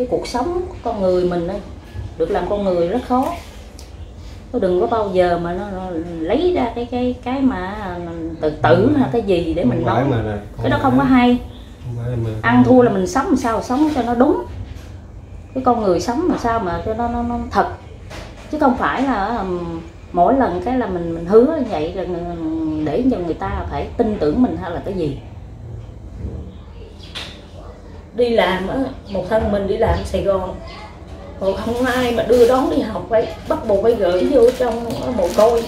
cái cuộc sống của con người mình ấy, được làm con người rất khó. Nó đừng có bao giờ mà nó, nó lấy ra cái cái cái mà tự tử hay cái gì để mình nói. mà cái đó không có hay. Mà- ăn thua là mình sống làm sao sống cho nó đúng. Cái con người sống làm sao mà cho nó nó, nó thật. Chứ không phải là mỗi lần cái là mình mình hứa như vậy là để cho người ta phải tin tưởng mình hay là cái gì đi làm á một thân mình đi làm Sài Gòn. Còn không ai mà đưa đón đi học phải bắt buộc phải gửi vô trong mồ côi.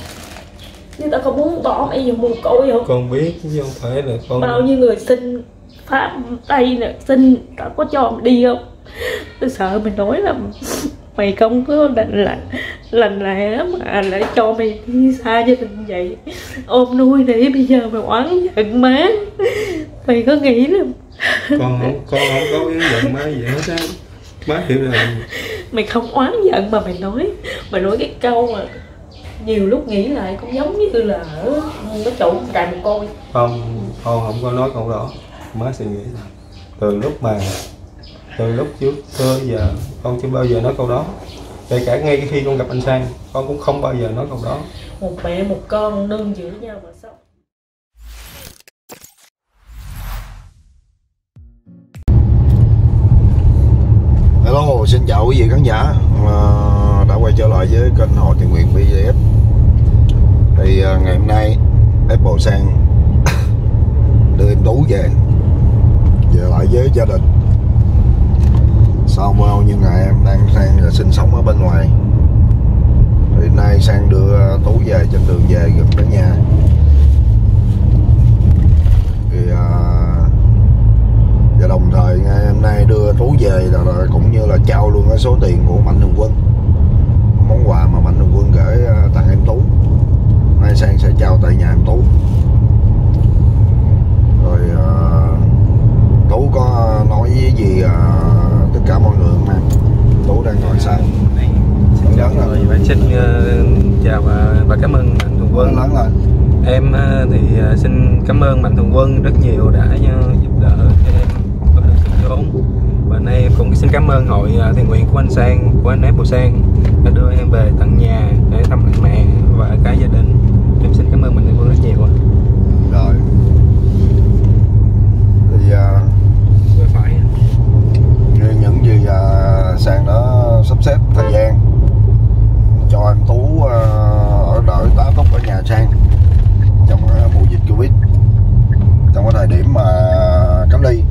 Người ta không muốn bỏ mẹ vô mồ côi không. Con biết chứ không phải là con bao nhiêu người xin pháp tây nè xin đã có cho mày đi không? Tôi sợ mày nói là mày không có lành lành lành lẽ mà lại cho mày đi xa gia đình vậy. Ôm nuôi để bây giờ mày oán giận má. Mày có nghĩ là con không con không có ý giận má gì hết á. Má hiểu là mày không oán giận mà mày nói mày nói cái câu mà nhiều lúc nghĩ lại cũng giống như là ở cái chỗ trại một côi không con không có nói câu đó. Má suy nghĩ là từ lúc mà từ lúc trước tới giờ con chưa bao giờ nói câu đó. Kể cả ngay khi con gặp anh sang con cũng không bao giờ nói câu đó. Một mẹ một con nương giữ nhau mà sống Hello, xin chào quý vị khán giả. À, đã quay trở lại với kênh Hội Thiện nguyện BGF thì à, ngày hôm nay Apple sang đưa em Tú về. Về lại với gia đình sau bao nhiêu ngày em đang sang là sinh sống ở bên ngoài. Thì nay sang đưa Tú về trên đường về gần tới nhà. Thì à, và đồng thời ngày hôm nay đưa Tú về là, là cũng như là trao luôn cái số tiền của Mạnh Thường Quân. Món quà mà Mạnh Thường Quân gửi à, tặng em Tú. Nay sang sẽ trao tại nhà em Tú. Rồi à, Tú có nói với gì à, cả mọi người không em Tú đang ngồi sao xin chào mọi người xin ờ, chào và, và cảm ơn mạnh thường quân. lớn lên em ờ, thì ờ, xin cảm ơn mạnh thường quân rất nhiều đã giúp đỡ cho em có được sự chốn và nay em cũng xin cảm ơn hội thiện nguyện của anh sang của anh Apple sang đã đưa em về tận nhà để thăm lại mẹ và cả gia đình. Em xin cảm ơn mạnh thường quân rất nhiều rồi thì à, Vừa phải như những gì à, sang đó sắp xếp thời gian. Cho anh tú ờ, ở đợi tá túc ở nhà sang trong ờ, mùa dịch covid. Trong cái thời điểm mà cách ly.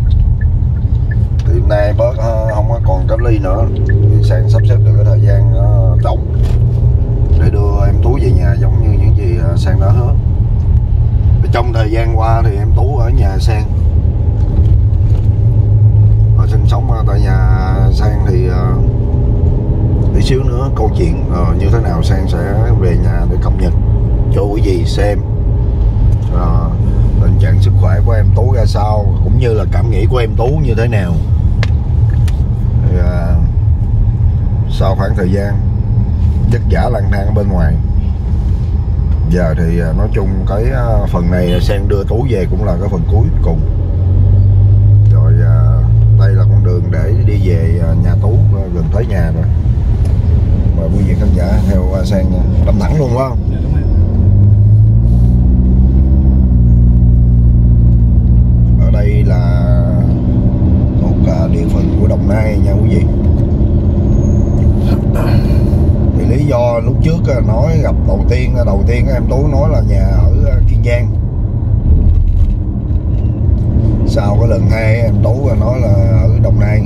Thì hôm nay bớt ờ, không có còn cách ly nữa. Thì sang sắp xếp được cái thời gian à, trống để đưa em tú về nhà giống như những gì sang đã hứa. Trong thời gian qua thì em tú ở nhà sang sống tại nhà sang thì ờ, tí xíu nữa câu chuyện ờ, như thế nào sang sẽ về nhà để cập nhật cho quý vị xem. Ờ, tình trạng sức khỏe của em tú ra sao cũng như là cảm nghĩ của em tú như thế nào. Thì, ờ, sau khoảng thời gian vất vả lang thang ở bên ngoài giờ thì ờ, nói chung cái ờ, phần này sang đưa tú về cũng là cái phần cuối cùng rồi à, đây là con đường để đi về à, nhà tú à, gần tới nhà rồi. Mời quý vị khán giả theo à, sang đâm thẳng luôn phải không? Ở đây là một địa phận của đồng nai nha quý vị. Thì lý do lúc trước nói gặp đầu tiên đầu tiên em tú nói là nhà ở kiên giang sau cái lần hai em tú nói là ở đồng nai.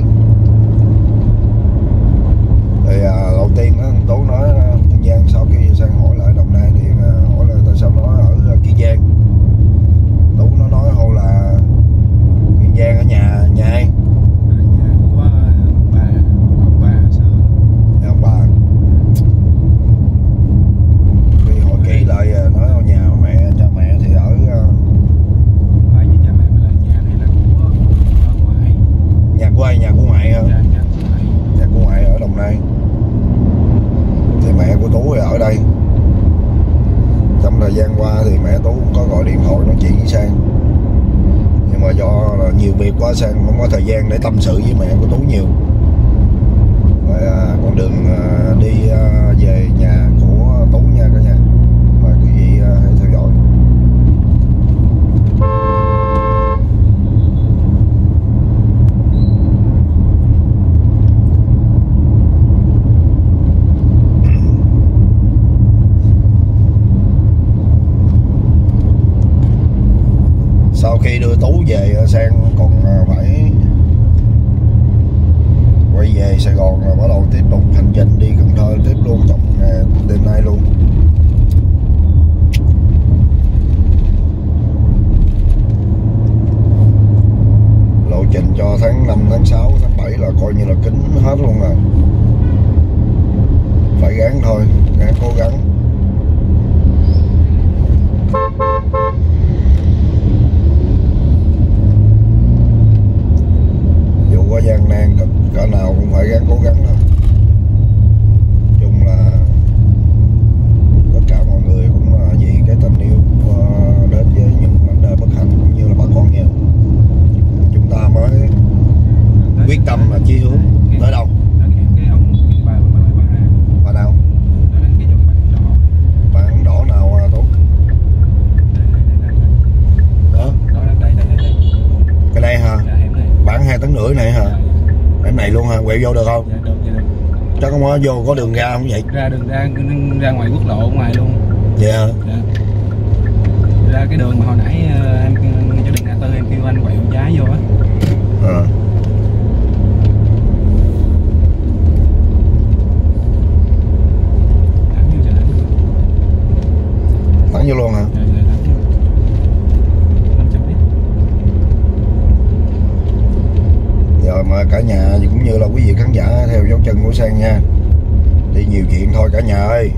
Thì à, đầu tiên anh tú nói à, kiên giang sau khi sang hỏi lại đồng nai thì à, hỏi là tại sao nói ở à, kiên giang? Tú nó nói hô là kiên giang ở nhà ai nhà của ngoại hả nhà, của ngoại. ở đồng nai. Thì mẹ của tú thì ở đây. Trong thời gian qua thì mẹ tú cũng có gọi điện thoại nói chuyện với sang. Nhưng mà do là nhiều việc quá sang không có thời gian để tâm sự với mẹ của tú nhiều. Rồi à, con đường à, đi à, về nhà của vô có đường ra không vậy? Ra đường ra ra ngoài quốc lộ ngoài luôn. Vậy hả dạ. Ra cái đường mà hồi nãy ờ, em cho đường ngã tư em kêu anh quẹo trái vô á. Ờ. Thẳng vô luôn hả? Dạ dạ giờ mà cả nhà cũng như là quý vị khán giả theo dấu chân của sang nha đi nhiều chuyện thôi cả nhà ơi.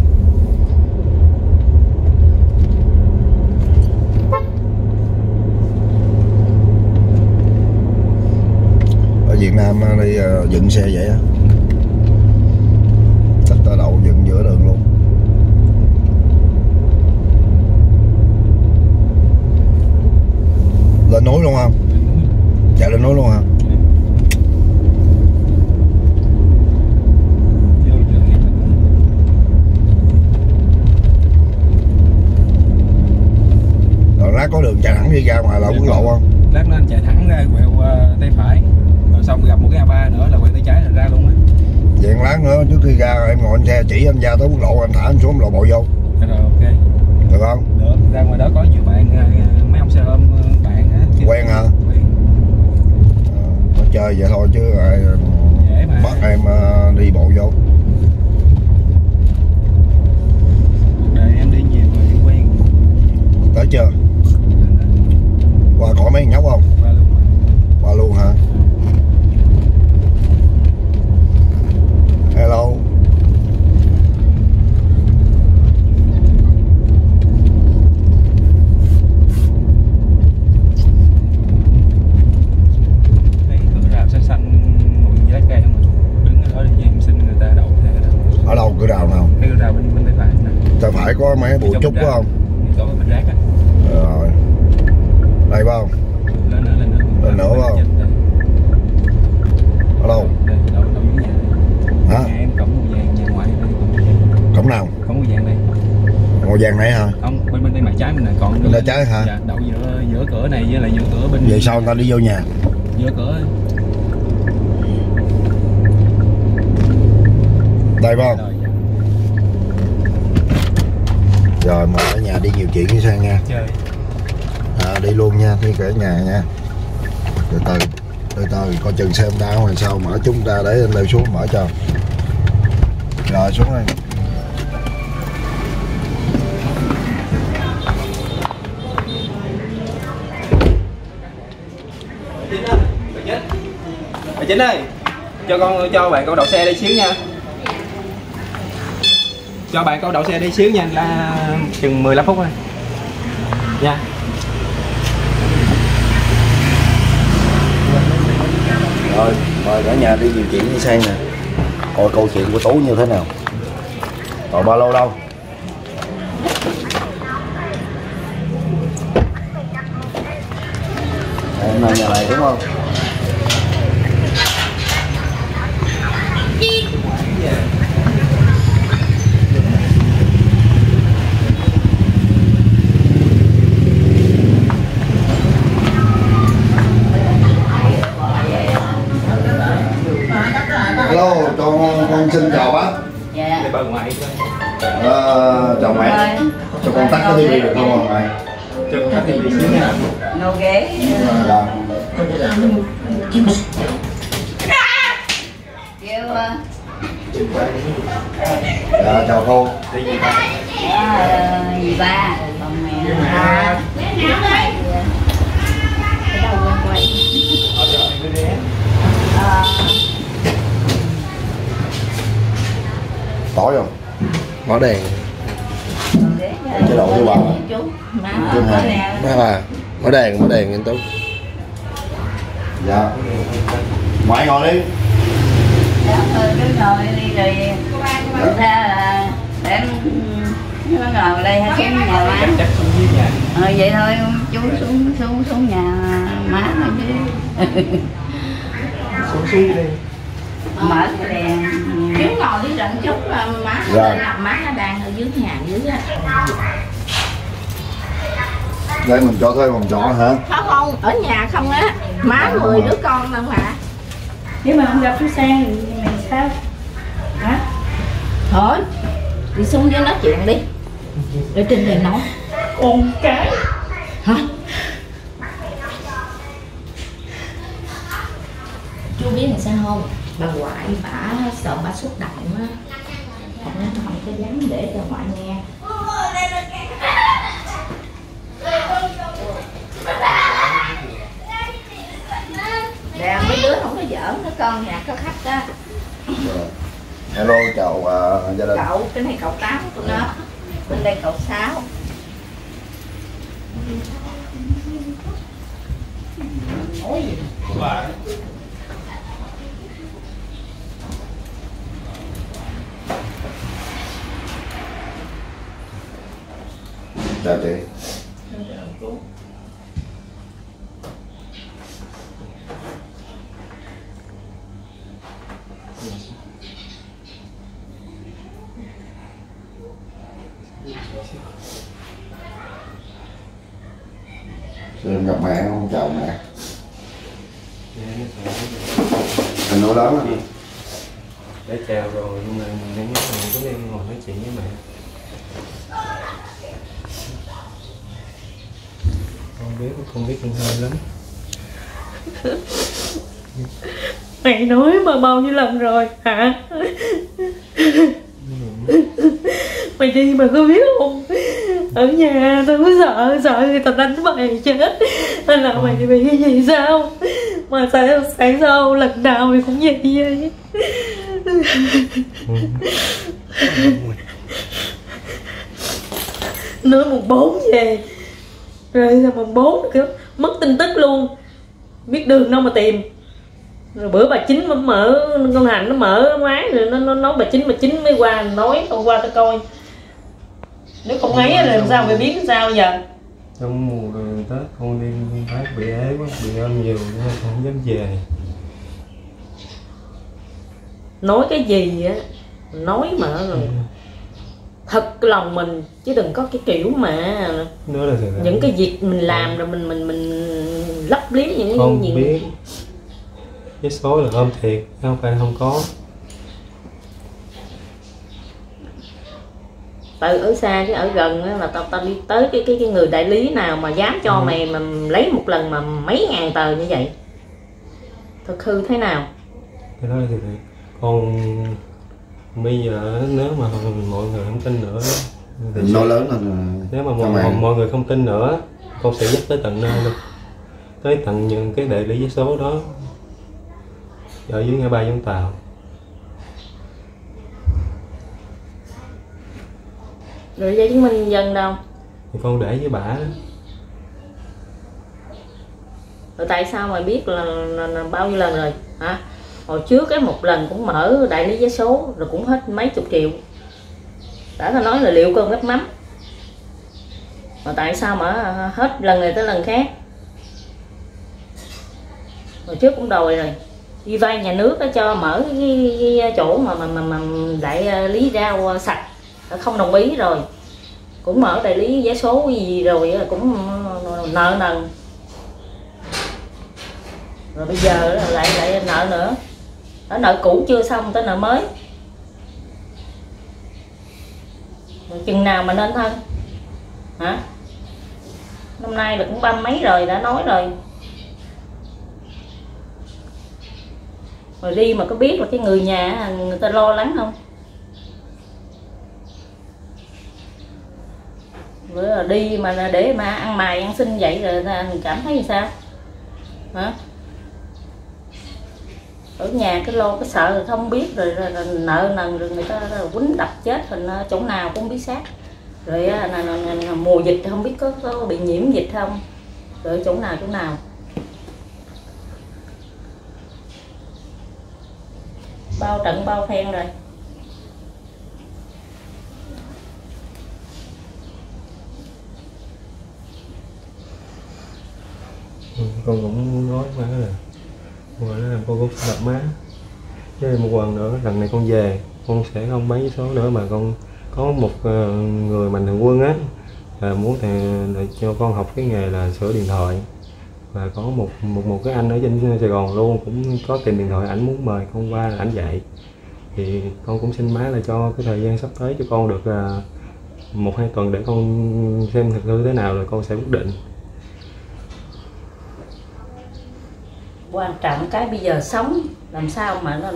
Ở Việt Nam đi ờ, dựng xe vậy á. Chắc tơ đậu dựng giữa đường luôn. Lên núi luôn không? Chạy lên núi luôn không vô đường hẻm này. rồi lát có đường chạy thẳng đi ra ngoài là quốc lộ không? Lát nữa anh chạy thẳng ra quẹo tay phải. Rồi xong gặp một cái A3 nữa là quẹo tay trái là ra luôn á. Vậy lát nữa trước khi ra em ngồi trên xe chỉ anh ra tới quốc lộ anh thả anh xuống lộ bộ vô. Dạ rồi ok. Được không? Được ra ngoài đó có nhiều bạn ờ, mấy ông xe ôm ờ, bạn á. Quen hả? quen. Ờ, nó chơi vậy thôi chứ ai bắt em đi bộ vô. Đời em đi nhiều rồi quen. Tới chưa qua khỏi mấy nhóc không? Qua luôn qua luôn hả? Hello? Ở đâu? Cửa rào nào? Cửa rào bên bên tay phải nè. Ta phải có mấy bụi trúc phải không? Chỗ bên rác á đây phải không? Lên nữa lên nữa Lên nữa không? ở đâu? Nhà hả? Em cổng nào? Cổng màu vàng đây màu vàng này hả? Không bên bên tay mặt trái mình là còn Bên tay trái hả? dạ đậu giữa giữa cửa này với lại giữa cửa bên vậy sao người ta đi vô nhà? Giữa cửa đây phải không? Rồi dạ. rồi mời ở nhà đi nhiều chuyện với sang nha. Chơi đi luôn nha, đi cả nhà nha. Từ từ từ từ, coi chừng xem đau ngoài sau, mở chúng ta để lên leo xuống, mở cho. Rồi, xuống đây. Bà chính ơi, cho con, cho bạn con đậu xe đây xíu nha. Cho bạn con đậu xe đây xíu nha, là chừng 15 phút thôi. Nha. Ơi, mời cả nhà đi điều chuyển đi sang nè. Coi câu chuyện của tú như thế nào. Còn ba lô đâu? Em là nhà này đúng không? Xin chào bác. Dạ. bà ngoại Ờ, chào mẹ. Cho con tắt cái tivi được không mẹ? Cho con tắt tivi xíu nha. No ghế. dạ. Kêu ờ, dạ chào cô. Ờ, gì ba? Còn mẹ. À, ở đâu quên quay tối không? Ngõ đèn. Để Chế độ thứ ba. chú má Thứ hai. nè đó là ngõ đèn ngõ đèn anh tú. Dạ. Ngoại ngồi đi. Cứ ngồi đi rồi. Ra là để nó ngồi đây hay xuống nhà má. Ờ, vậy thôi chú xuống xuống xuống nhà má thôi chứ. Xuống xuống đi. Mở cái đèn chú ngồi đi rận chút là má Dạ. làm má nó đang ở dưới nhà dưới á đây mình cho thuê phòng trọ hả? Không không ở nhà không á. Má mười đứa con đâu mà. Nếu mà không gặp chú sang thì mày sao? Hả? Thôi đi xuống dưới nói chuyện đi. Ở trên đây nói. Con cái. Hả? Chú biết làm sao không bà ngoại bà sợ bà xúc động á. Không không có dám để cho ngoại nghe. Nè mấy đứa không có giỡn nữa con nhà có khách đó Dạ. hello chào uh, gia đình. Cậu, cái này cậu tám của nó. Bên đây cậu sáu. Ôi chào chị Xin gặp mẹ không chào mẹ Anh nói lớn lắm để chào rồi nhưng mà nếu như mình có đem ngồi nói chuyện với mẹ con biết con biết con hơi lắm mày bao nhiêu lần rồi, hả? Mày đi mà có biết không? Ở nhà tao cứ sợ sợ người ta đánh mày chết nên là mày bị cái gì sao? Mà sao sáng sau lần nào mày cũng vậy vậy? Nói mùng bốn về. Rồi là mùng bốn kiểu mất tin tức luôn. Biết đường đâu mà tìm rồi bữa bà chính nó mở con hành nó mở máy rồi nó nó nói bà chính bà chính mới qua nói hôm qua tao coi. Nếu không ấy làm sao mày biết sao giờ? Trong mùa rồi tết con đi bác bị ế quá bị ôm nhiều nên không dám về. Nói cái gì á nói mà rồi thật lòng mình chứ đừng có cái kiểu mà đó là những cái việc mình làm rồi mình mình mình lấp liếm những cái con gì biết cái số là ôm thiệt không phải không có. Từ ở xa chứ ở gần á là tao tao đi tới cái cái cái người đại lý nào mà dám cho Ừ. mày mà lấy một lần mà mấy ngàn tờ như vậy. Thật hư thế nào? Cái đó sự thật còn bây giờ nếu mà mọi người không tin nữa thì Nói lớn lên là nếu mà mọi, mọi, mọi người không tin nữa con sẽ dắt tới tận nơi luôn. Tới tận những cái đại lý vé số đó ở dưới ngã ba Vũng Tàu. Rồi giấy chứng minh dân đâu? Thì con để với bả đó. Rồi tại sao mày biết là, là, là bao nhiêu lần rồi? Hả? Hồi trước cái một lần cũng mở đại lý vé số rồi cũng hết mấy chục triệu. Đã tao nói là liệu cơm gấp mắm. Mà tại sao mà hết lần này tới lần khác? Hồi trước cũng đòi rồi vay nhà nước cho mở cái, cái, chỗ mà mà mà, mà đại ờ, lý rau sạch. Không đồng ý rồi. Cũng mở đại lý giá số gì rồi cũng ờ, nợ nần. Rồi bây giờ lại lại nợ nữa. Ở nợ cũ chưa xong tới nợ mới. Rồi chừng nào mà nên thân hả? Năm nay là cũng ba mấy rồi đã nói rồi. Mà đi mà có biết là cái người nhà người ta lo lắng không? Bữa là đi mà để mà ăn mày ăn xin vậy rồi mình cảm thấy sao? Hả? Ở nhà cái lo cái sợ rồi không biết rồi, rồi, rồi nợ nần rồi người ta rồi quýnh đập chết rồi chỗ nào cũng biết xác. Rồi là, là, là, là, mùa dịch không biết có, có bị nhiễm dịch không? Rồi chỗ nào chỗ nào? Bao trận bao phen rồi. Ừ, con cũng nói má là ngoài nó làm con cũng gặp má. Với một lần nữa, lần này con về, con sẽ không bán số nữa mà con có một ờ, người mạnh thường quân á, là muốn thì để cho con học cái nghề là sửa điện thoại và có một một một cái anh ở trên Sài Gòn luôn cũng có tìm điện thoại ảnh muốn mời con qua ảnh dạy. Thì con cũng xin má là cho cái thời gian sắp tới cho con được uh, một hai tuần để con xem thực hư thế nào rồi con sẽ quyết định. Quan trọng cái bây giờ sống làm sao mà nó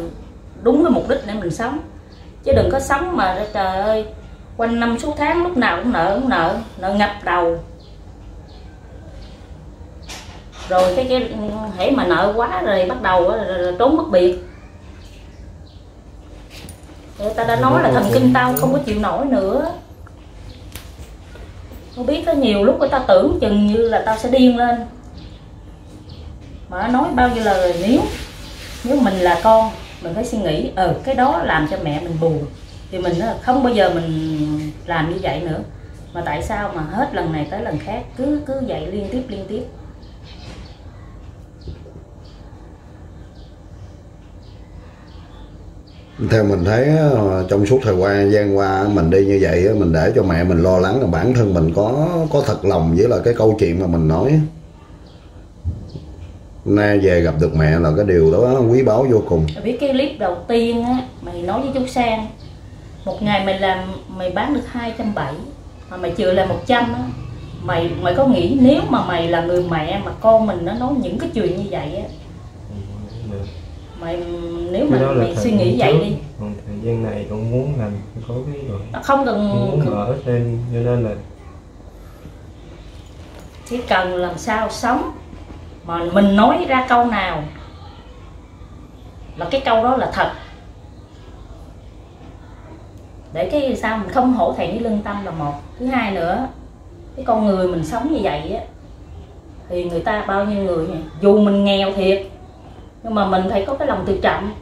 đúng cái mục đích để mình sống. Chứ đừng có sống mà trời ơi quanh năm suốt tháng lúc nào cũng nợ cũng nợ nợ ngập đầu rồi cái cái hãy mà nợ quá rồi bắt đầu rồi, rồi trốn mất biệt. Người ta đã nói là thần kinh tao không có chịu nổi nữa. Không biết có nhiều lúc người ta tưởng chừng như là tao sẽ điên lên. Mà nói bao nhiêu lời nếu nếu mình là con mình phải suy nghĩ ờ cái đó làm cho mẹ mình buồn. Thì mình không bao giờ mình làm như vậy nữa. Mà tại sao mà hết lần này tới lần khác cứ cứ vậy liên tiếp liên tiếp. Theo mình thấy trong suốt thời gian qua mình đi như vậy mình để cho mẹ mình lo lắng là bản thân mình có có thật lòng với là cái câu chuyện mà mình nói nay về gặp được mẹ là cái điều đó quý báu vô cùng. Biết cái clip đầu tiên á mày nói với chú sang một ngày mày làm mày bán được hai trăm bảy mà mày chừa là 100 á mày mày có nghĩ nếu mà mày là người mẹ mà con mình nó nói những cái chuyện như vậy á mày nếu mà mày suy nghĩ vậy đi. Còn thời gian này con muốn làm có cái rồi không cần muốn mở thêm cho nên là chỉ cần làm sao sống mà mình nói ra câu nào là cái câu đó là thật. Để cái sao mình không hổ thẹn với lương tâm là một. Thứ hai nữa cái con người mình sống như vậy á thì người ta bao nhiêu người dù mình nghèo thiệt nhưng mà mình phải có cái lòng tự trọng.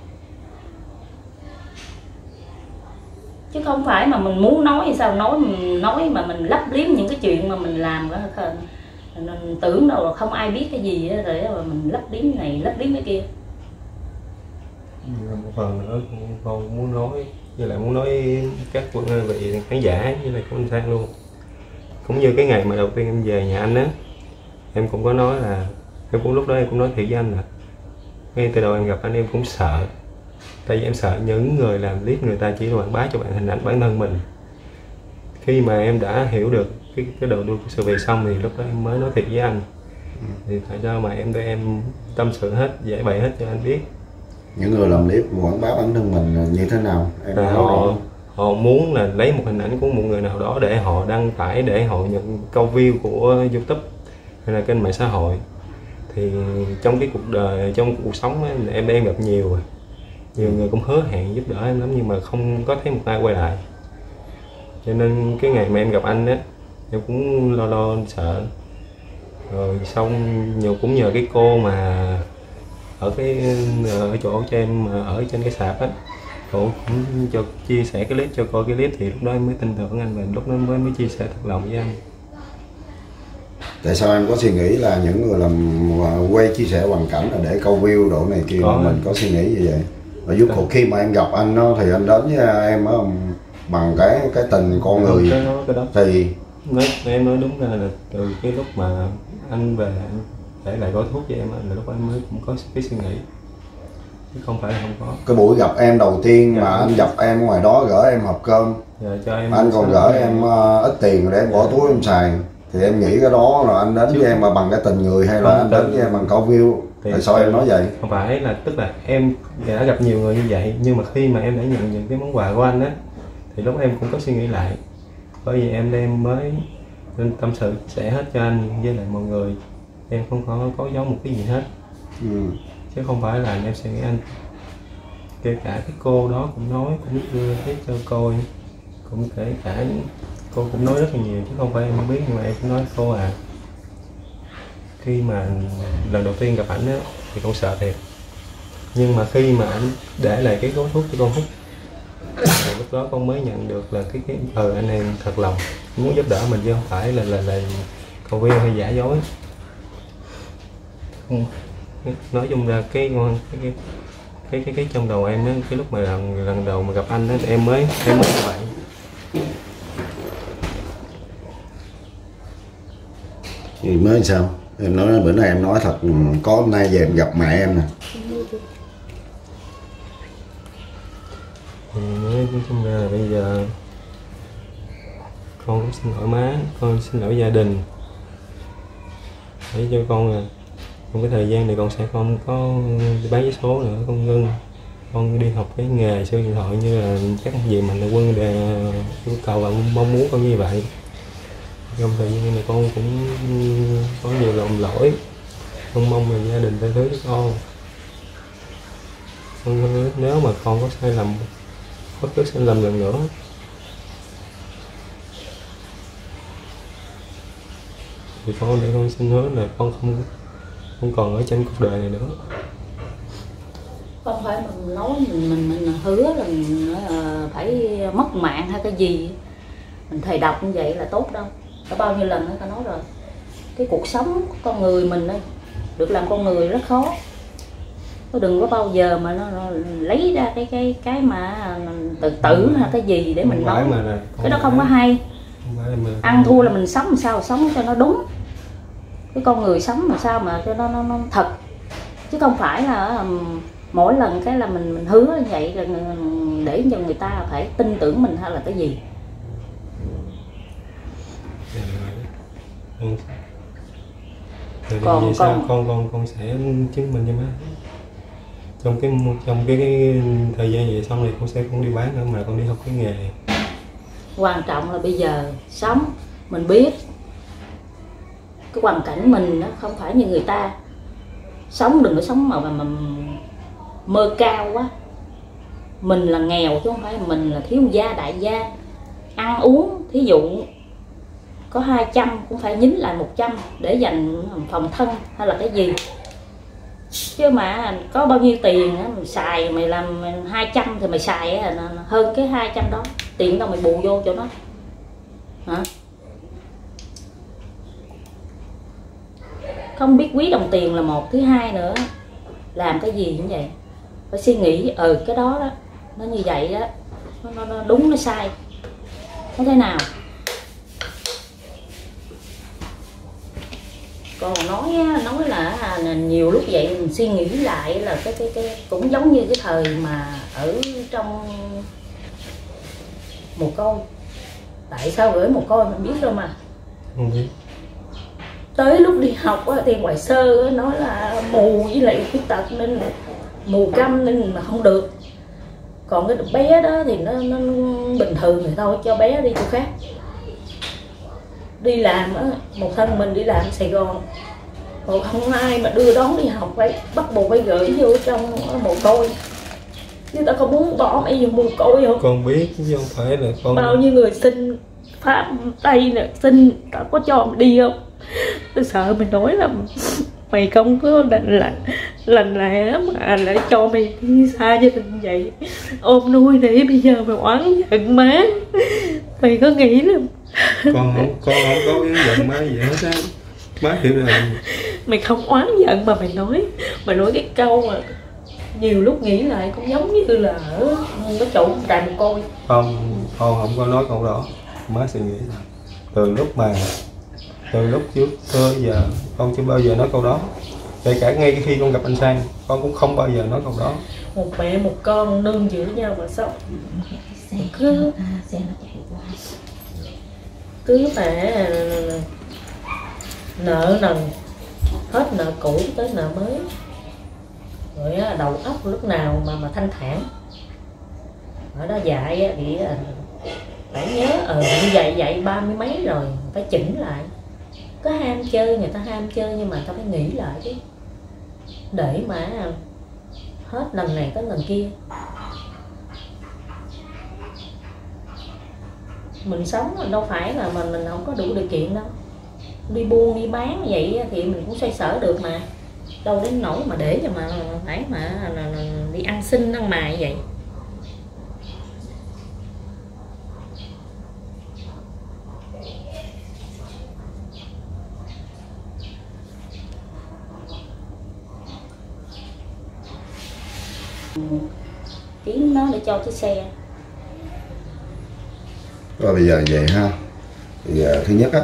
Chứ không phải mà mình muốn nói thì sao? Nói mình nói mà mình lấp liếm những cái chuyện mà mình làm đó mình tưởng đâu là không ai biết cái gì đó, rồi mà mình lấp liếm này lấp liếm cái kia. Một phần nữa con muốn nói với lại muốn nói các vị khán giả với lại con sang luôn. Cũng như cái ngày mà đầu tiên em về nhà anh á em cũng có nói là em cũng lúc đó em cũng nói thiệt với anh là ngay từ đầu em gặp anh em cũng sợ. Tại vì em sợ những người làm clip người ta chỉ quảng bá cho bạn hình ảnh bản thân mình. Khi mà em đã hiểu được cái cái đầu đuôi của sự việc xong thì lúc đó em mới nói thiệt với anh. Thì tại sao mà em để em tâm sự hết giải bày hết cho anh biết? Những người làm clip quảng bá bản thân mình như thế nào? Em à, họ họ muốn là lấy một hình ảnh của một người nào đó để họ đăng tải để họ nhận câu view của youtube hay là kênh mạng xã hội thì trong cái cuộc đời trong cuộc sống ấy, em em gặp nhiều rồi. Nhiều người cũng hứa hẹn giúp đỡ em lắm nhưng mà không có thấy một ai quay lại. Cho nên cái ngày mà em gặp anh á em cũng lo lo sợ. Rồi xong nhiều cũng nhờ cái cô mà ở cái ở chỗ cho em ở trên cái sạp á. Cô cũng cho chia sẻ cái clip cho coi cái clip thì lúc đó em mới tin tưởng anh và lúc đó mới mới chia sẻ thật lòng với anh tại sao em có suy nghĩ là những người làm quay chia sẻ hoàn cảnh là để câu view độ này kia mà mình có suy nghĩ như vậy? Và cuối cùng khi mà em gặp anh đó thì anh đến với em á bằng cái cái tình con người. cái đó, cái đó. thì nói em nói đúng ra là từ cái lúc mà anh về anh để lại gói thuốc cho em là lúc em mới cũng có cái suy nghĩ. Chứ không phải là không có. Cái buổi gặp em đầu tiên dạ. mà anh gặp em ngoài đó gửi em hộp cơm. Dạ, cho em anh còn gửi em uh, ít tiền để em bỏ túi em xài thì em nghĩ cái đó là anh đến Chứ... với em mà bằng cái tình người hay là anh đến với em bằng câu view? thì tại sao em nói vậy? không phải là tức là em đã gặp nhiều người như vậy nhưng mà khi mà em đã nhận những cái món quà của anh á thì lúc em cũng có suy nghĩ lại. Bởi vì em đem mới nên tâm sự sẽ hết cho anh với lại mọi người. Em không có có giấu một cái gì hết. Ừ. chứ không phải là em sẽ nghĩ anh. Kể cả cái cô đó cũng nói cũng đưa thấy cho coi cũng kể cả cô cũng nói rất là nhiều chứ không phải em không biết nhưng mà em cũng nói cô à. Khi mà lần đầu tiên gặp ảnh á thì con sợ thiệt. Nhưng mà khi mà ảnh để lại cái gói thuốc cho con hút thì lúc đó con mới nhận được là cái cái ờ anh em thật lòng muốn giúp đỡ mình chứ không phải là là là cầu viên hay giả dối. Nói chung ra cái cái cái cái cái, cái trong đầu em á cái lúc mà lần, lần đầu mà gặp anh á em mới em mới như vậy. Thì mới sao? Em nói, bữa nay em nói thật ừ, có hôm nay về em gặp mẹ em nè. Thì nói chung ra là bây giờ con cũng xin lỗi má, con xin lỗi gia đình. Để cho con là trong cái thời gian này con sẽ không có bán vé số nữa, con ngưng. Con đi học cái nghề sửa điện thoại như là các gì mình là quân đề, yêu cầu và mong muốn con như vậy trong thời gian này con cũng có nhiều lòng lỗi. Con mong là gia đình tha thứ cho con con nếu mà con có sai lầm bất cứ sai lầm lần nữa. Thì con để con xin hứa là con không không còn ở trên cuộc đời này nữa. Không phải mình nói mình mình mình hứa là mình uh, phải mất mạng hay cái gì. Mình thầy đọc như vậy là tốt đâu đã bao nhiêu lần ta nói rồi. Cái cuộc sống của con người mình ấy, được làm con người rất khó. Nó đừng có bao giờ mà nó, nó lấy ra cái cái cái mà tự tử hay cái gì để mình nói. mà cái đó không có hay. Mà ăn thua là mình sống làm sao sống cho nó đúng. Cái con người sống làm sao mà cho nó nó, nó thật. Chứ không phải là mỗi lần cái là mình mình hứa như vậy là để cho người ta phải tin tưởng mình hay là cái gì Ừ. Rồi Còn- vì sao? còn- con con con sẽ chứng minh cho má. Trong cái trong cái, cái thời gian vậy xong thì con sẽ không đi bán nữa mà con đi học cái nghề. Quan trọng là bây giờ sống mình biết cái hoàn cảnh mình nó không phải như người ta. Sống đừng có sống mà mà, mà mơ cao quá. Mình là nghèo chứ không phải mình là thiếu gia đại gia. Ăn uống thí dụ có 200 cũng phải nhín lại 100 để dành phòng thân hay là cái gì. Chứ mà có bao nhiêu tiền á, mày xài mày làm 200 thì mày xài á, hơn cái 200 đó. Tiền đâu mày bù vô cho nó hả? Không biết quý đồng tiền là một thứ hai nữa. Làm cái gì cũng vậy. Phải suy nghĩ ừ cái đó đó nó như vậy đó nó, nó, nó đúng nó sai. Nó thế nào? Còn nói nói là, à, là nhiều lúc vậy mình suy nghĩ lại là cái cái cái cũng giống như cái thời mà ở trong một câu tại sao gửi một câu mình biết đâu mà. Không biết. Tới lúc đi học thì ngoại sơ nói là mù với lại khuyết tật nên mù câm nên mà không được. Còn cái bé đó thì nó, nó bình thường thì thôi cho bé đi chỗ khác đi làm á một thân mình đi làm Sài Gòn. Còn không ai mà đưa đón đi học phải bắt buộc phải gửi vô trong mồ côi. Chứ ta có muốn bỏ mẹ vô mồ côi không? Con biết chứ không phải là con bao nhiêu người xin pháp tây nè xin ta có cho mày đi không? Tôi sợ mày nói là mày không có lành lành lành lẽ mà lại cho mày đi xa gia đình vậy. Ôm nuôi để bây giờ mày oán giận má. Mày có nghĩ là con không con không có hướng dẫn má gì hết á. Má hiểu là mày không oán giận mà mày nói mày nói cái câu mà nhiều lúc nghĩ lại cũng giống như là ở cái chỗ trại một côi. Con con không có nói câu đó. Má suy nghĩ sao từ lúc mà từ lúc trước tới giờ con chưa bao giờ nói câu đó. Kể cả ngay khi con gặp anh sang con cũng không bao giờ nói câu đó. Một mẹ một con nương giữ nhau mà sao cứ cứ mà nợ nần hết nợ cũ tới nợ mới. Rồi á, đầu óc lúc nào mà mà thanh thản. Ở đó dạy á, thì à, phải nhớ ờ như vậy vậy ba mươi mấy rồi phải chỉnh lại. Có ham chơi người ta ham chơi nhưng mà ta phải nghĩ lại chứ. Để mà hết lần này tới lần kia. Mình sống mình đâu phải là mình mình không có đủ điều kiện đâu. Đi buôn, đi bán vậy thì mình cũng xoay sở được mà. Đâu đến nỗi mà để cho mà phải mà đi ăn xin ăn mài vậy. Tiếng nó để cho chiếc xe rồi bây giờ vậy ha. Thì giờ thứ nhất á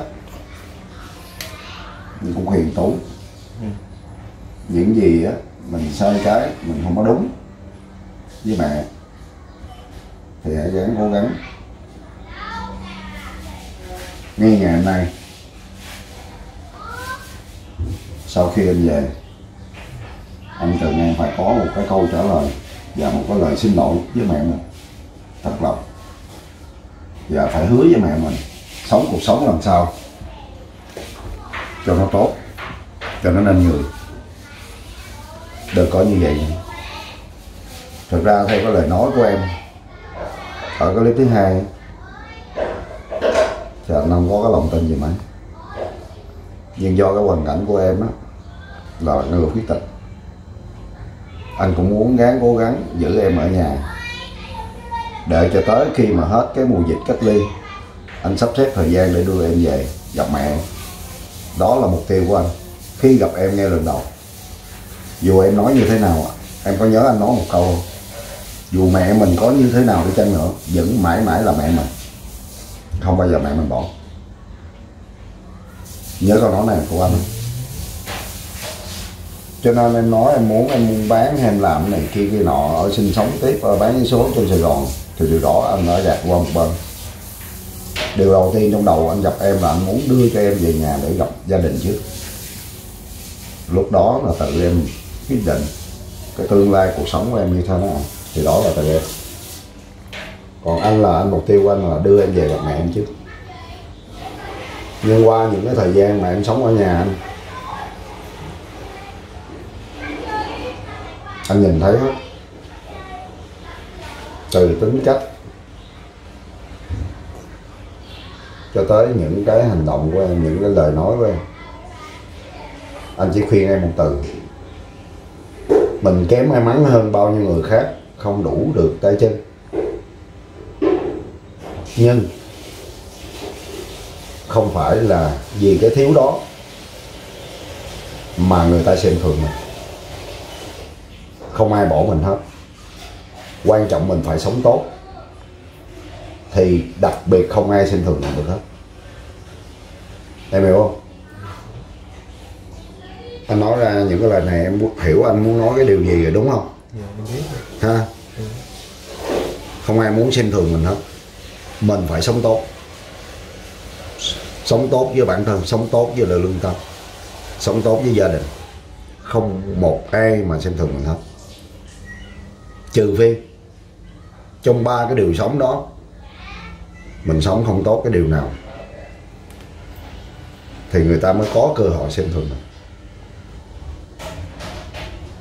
mình cũng khuyên tú những gì á mình sai trái mình không có đúng với mẹ thì hãy gắng cố gắng. Ngay ngày hôm nay sau khi anh về anh cần em phải có một cái câu trả lời và một cái lời xin lỗi với mẹ mình. Thật lòng và phải hứa với mẹ mình, sống cuộc sống làm sao cho nó tốt, cho nó nên người. Đừng có như vậy. Thật ra theo cái lời nói của em, ở cái clip thứ hai thì anh không có cái lòng tin gì mấy. Nhưng do cái hoàn cảnh của em á, là người khuyết tật. Anh cũng muốn gắng cố gắng giữ em ở nhà đợi cho tới khi mà hết cái mùa dịch cách ly, anh sắp xếp thời gian để đưa em về gặp mẹ. Đó là mục tiêu của anh, khi gặp em nghe lần đầu. Dù em nói như thế nào, em có nhớ anh nói một câu không? dù mẹ mình có như thế nào đi chăng nữa, vẫn mãi mãi là mẹ mình. Không bao giờ mẹ mình bỏ. Nhớ câu nói này của anh. Cho nên em nói em muốn em buôn bán hay em làm này kia kia nọ, ở sinh sống tiếp, ở bán số trên Sài Gòn thì điều đó anh đã gạt qua một bên điều đầu tiên trong đầu anh gặp em là anh muốn đưa cho em về nhà để gặp gia đình trước lúc đó là tự em quyết định cái tương lai cuộc sống của em như thế nào, thì đó là tự em. Còn anh là anh, mục tiêu của anh là đưa em về gặp mẹ em trước nhưng qua những cái thời gian mà em sống ở nhà anh anh nhìn thấy hết từ tính cách cho tới những cái hành động của em, những cái lời nói của em. Anh chỉ khuyên em một từ. Mình kém may mắn hơn bao nhiêu người khác không đủ được tay chân. Nhưng không phải là vì cái thiếu đó mà người ta xem thường mình. Không ai bỏ mình hết quan trọng mình phải sống tốt thì đặc biệt không ai xem thường mình được hết. Em hiểu không? Anh nói ra những cái lời này em hiểu anh muốn nói cái điều gì rồi đúng không? Dạ, ha? Không ai muốn xem thường mình hết. Mình phải sống tốt. Sống tốt với bản thân sống tốt với lời lương tâm sống tốt với gia đình. Không một ai mà xem thường mình hết. Trừ phi trong ba cái điều sống đó, mình sống không tốt cái điều nào, thì người ta mới có cơ hội xem thường mình.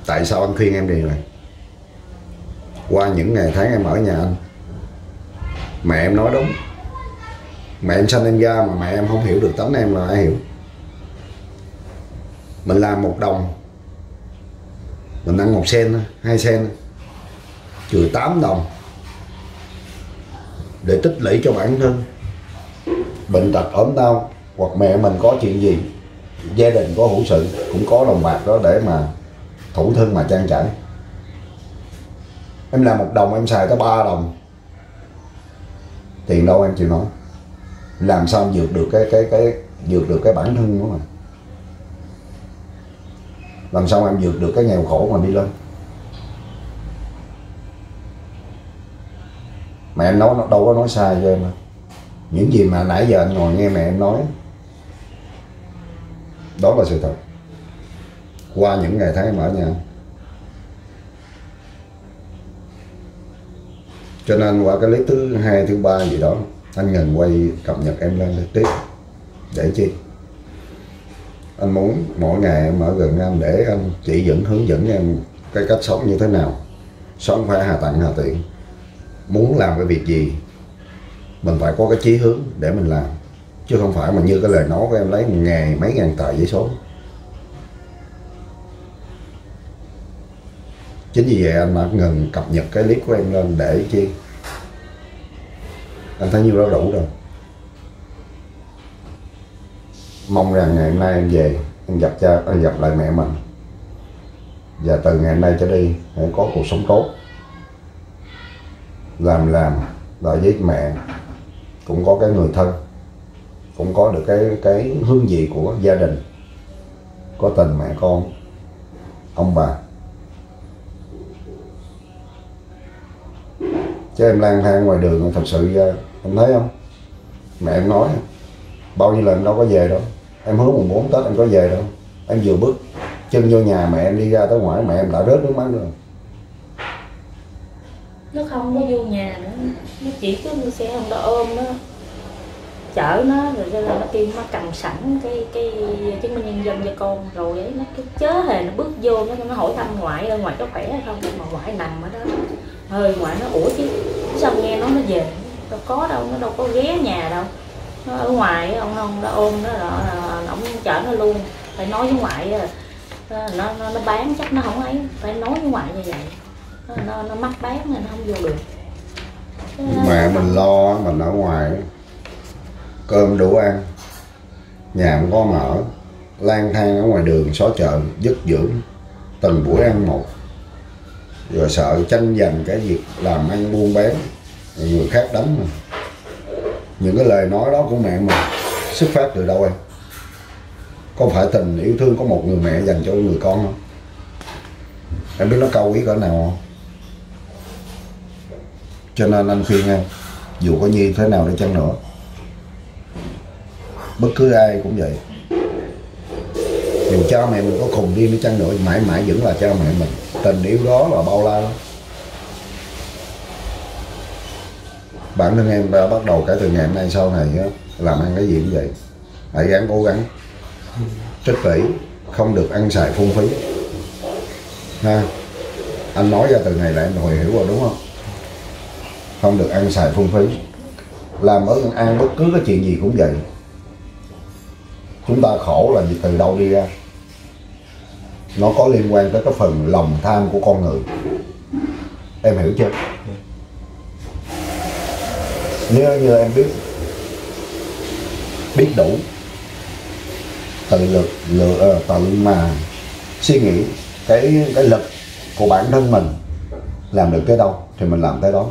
Tại sao anh khuyên em điều này? Qua những ngày tháng em ở nhà anh, mẹ em nói đúng. Mẹ em sanh em ra mà mẹ em không hiểu được tánh em là ai hiểu. Mình làm một đồng, mình ăn một sen, hai sen, trừ 8 đồng để tích lũy cho bản thân. Bệnh tật ốm đau hoặc mẹ mình có chuyện gì, gia đình có hữu sự, cũng có đồng bạc đó để mà thủ thân mà trang trải. Em làm một đồng, em xài tới ba đồng. Tiền đâu em chịu nói làm sao em vượt được cái cái cái, vượt được cái bản thân của mình? Làm sao em vượt được cái nghèo khổ mà đi lên? mẹ em nói nó đâu có nói sai cho em đâu. Những gì mà nãy giờ anh ngồi nghe mẹ em nói, đó là sự thật. Qua những ngày tháng em ở nhà, cho nên qua cái lý thứ hai, thứ ba gì đó, anh ngừng quay cập nhật em lên tiếp để chi? Anh muốn mỗi ngày em ở gần anh để anh chỉ dẫn, hướng dẫn em cái cách sống như thế nào. Sống phải hà tặng hà tiện muốn làm cái việc gì, mình phải có cái chí hướng để mình làm. Chứ không phải mà như cái lời nói của em lấy một ngày mấy ngàn tờ giấy số. Chính vì vậy anh đã ngừng cập nhật cái clip của em lên để chi? Anh thấy nhiêu đó đủ rồi. Mong rằng ngày hôm nay em về, em gặp cha, em gặp lại mẹ mình. Và từ ngày hôm nay trở đi, hãy có cuộc sống tốt làm làm đợi với mẹ. Cũng có cái người thân, cũng có được cái cái hương vị của gia đình. Có tình mẹ con, ông bà. Chứ em lang thang ngoài đường thật sự ờ, em thấy không? Mẹ em nói, bao nhiêu lần đâu có về đâu. Em hứa mùng 4 tết em có về đâu. Em vừa bước chân vô nhà mẹ em đi ra tới ngoài, mẹ em đã rớt nước mắt rồi nó không có vô nhà nữa. Nó chỉ có mua xe không đó ôm nó chở nó rồi ra là nó kêu nó cầm sẵn cái cái chứng minh nhân dân cho con. Rồi ấy nó cái chớ hề nó bước vô nó nó hỏi thăm ngoại ơi ngoại có khỏe hay không? Mà ngoại nằm ở đó. Hơi ngoại nó ủa chứ sao nghe nó nó về? Đâu có đâu nó đâu có ghé nhà đâu. Nó ở ngoài ông ông nó ôm nó là ông chở nó luôn. Phải nói với ngoại là nó nó, nó bán chắc nó không ấy. Phải nói với ngoại như vậy nó, nó, mắc bán nên nó không vô được. Mẹ mình lo mình ở ngoài. Cơm đủ ăn. Nhà không có mở. Lang thang ở ngoài đường xó chợ dứt dưỡng. Từng buổi ăn một. Rồi sợ tranh giành cái việc làm ăn buôn bán. Người khác đánh mà những cái lời nói đó của mẹ mình xuất phát từ đâu em? Có phải tình yêu thương có một người mẹ dành cho người con không? Em biết nó câu ý cỡ nào không cho nên anh khuyên em dù có như thế nào đi chăng nữa bất cứ ai cũng vậy. Dù cha mẹ mình có khùng đi đi chăng nữa mãi mãi vẫn là cha mẹ mình. Tình yêu đó là bao la lắm. Bản thân em đã bắt đầu kể từ ngày hôm nay sau này á, làm ăn cái gì cũng vậy. Hãy gắng cố gắng. Trích lũy không được ăn xài phung phí. Ha? Anh nói ra từ ngày là em hồi hiểu rồi đúng không? Không được ăn xài phung phí. Làm ở ăn bất cứ cái chuyện gì cũng vậy. Chúng ta khổ là vì từ đâu đi ra. Nó có liên quan tới cái phần lòng tham của con người. Em hiểu chưa? Nếu như em biết. Biết đủ. Tự lực, lựa ờ, tự mà suy nghĩ cái cái lực của bản thân mình. Làm được tới đâu thì mình làm tới đó.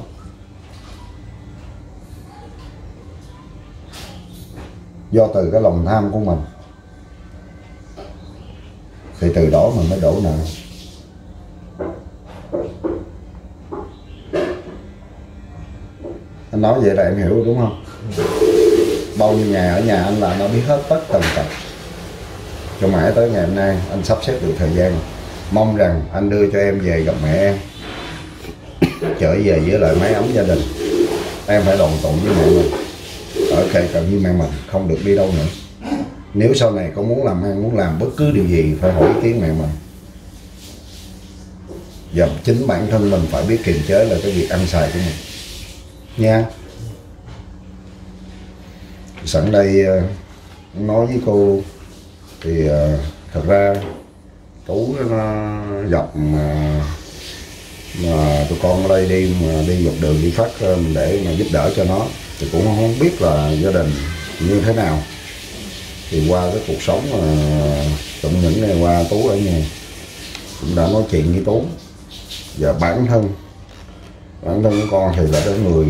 Do từ cái lòng tham của mình. Thì từ đó mình mới đổ nợ. Anh nói vậy là em hiểu đúng không? Bao nhiêu ngày ở nhà anh là nó biết hết tất tần tật. Cho mãi tới ngày hôm nay, anh sắp xếp được thời gian. Mong rằng anh đưa cho em về gặp mẹ em. Trở về với lại mái ấm gia đình. Em phải đoàn tụ với mẹ mình ở kề cận như mẹ mình không được đi đâu nữa. Nếu sau này con muốn làm ăn, muốn làm bất cứ điều gì, phải hỏi ý kiến mẹ mình. Và chính bản thân mình phải biết kiềm chế là cái việc ăn xài của mình. Nha. Sẵn đây ờ, nói với cô thì ờ, thật ra tú nó dọc mà mà tụi con ở đây đi mà đi dọc đường đi phát ờ, để mà giúp đỡ cho nó thì cũng không biết là gia đình như thế nào. Thì qua cái cuộc sống mà tụng những ngày qua tú ở nhà, cũng đã nói chuyện với tú. Và bản thân bản thân của con thì là cái người,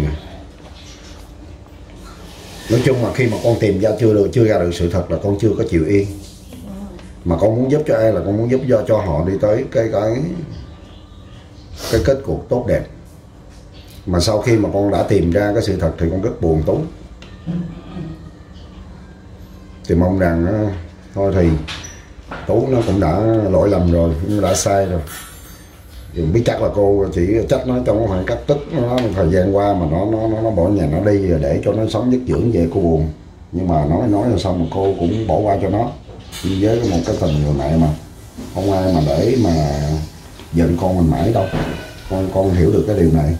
nói chung mà khi mà con tìm ra chưa được, chưa ra được sự thật là con chưa có chịu yên. Mà con muốn giúp cho ai là con muốn giúp cho cho họ đi tới cái cái cái kết cục tốt đẹp mà sau khi mà con đã tìm ra cái sự thật thì con rất buồn tú thì mong rằng ờ, thôi thì tú nó cũng đã lỗi lầm rồi cũng đã sai rồi. Thì biết chắc là cô chỉ trách nó trong khoảng cách tức nó thời gian qua mà nó nó nó, nó bỏ nhà nó đi để cho nó sống dứt dưỡng về cô buồn. Nhưng mà nói nói là xong mà cô cũng bỏ qua cho nó. Với một cái tình người mẹ mà. Không ai mà để mà giận con mình mãi đâu. Con con hiểu được cái điều này